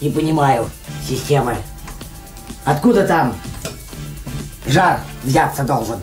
не понимаю системы. Откуда там жар взяться должен?